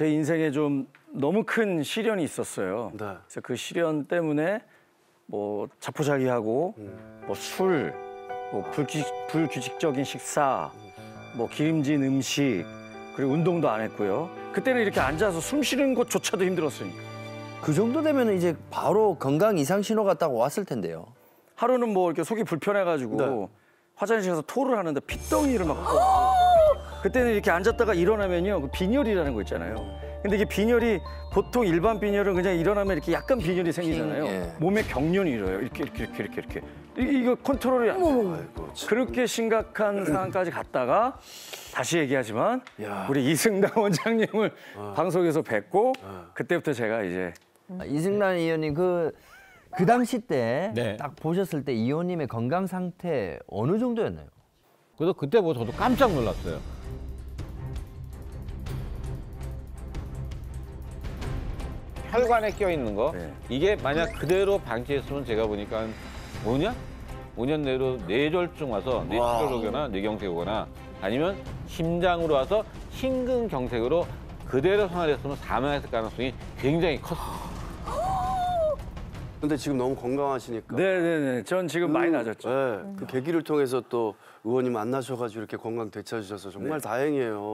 제 인생에 좀 너무 큰 시련이 있었어요. 네. 그래서 그 시련 때문에 뭐 자포자기하고 뭐 술, 뭐 불규, 불규칙적인 식사, 뭐 기름진 음식 그리고 운동도 안 했고요. 그때는 이렇게 앉아서 숨 쉬는 것조차도 힘들었으니까. 그 정도 되면 이제 바로 건강 이상 신호가 딱 왔을 텐데요. 하루는 뭐 이렇게 속이 불편해가지고 네. 화장실에서 토를 하는데 핏덩이를 막 그때는 이렇게 앉았다가 일어나면요 그 빈혈이라는 거 있잖아요. 근데 이게 빈혈이 보통 일반 빈혈은 그냥 일어나면 이렇게 약간 빈혈이 생기잖아요. 예. 몸에 경련이 일어요. 이렇게 이렇게 이렇게 이렇게 이렇게 이- 이거 컨트롤이 안 돼요. 그렇게 심각한 상황까지 갔다가 다시 얘기하지만 야. 우리 이승당 원장님을 방송에서 뵙고 그때부터 제가 이제 아, 이승란 의원님 그, 그 당시 때딱 네. 보셨을 때 이 의원님의 건강 상태 어느 정도였나요? 그래서 그때 뭐 저도 깜짝 놀랐어요. 혈관에 껴 있는 거 네. 이게 만약 그대로 방치했으면 제가 보니까 한 5년? 5년 내로 뇌졸중 와서 뇌출혈 오거나 뇌경색 오거나 아니면 심장으로 와서 심근경색으로 그대로 생활했으면 사망했을 가능성이 굉장히 컸습니다. 근데 지금 너무 건강하시니까. 네네네 전 지금 많이 나아졌죠. 네, 그 계기를 통해서 또 의원님 만나셔가지고 이렇게 건강 되찾으셔서 정말 다행이에요.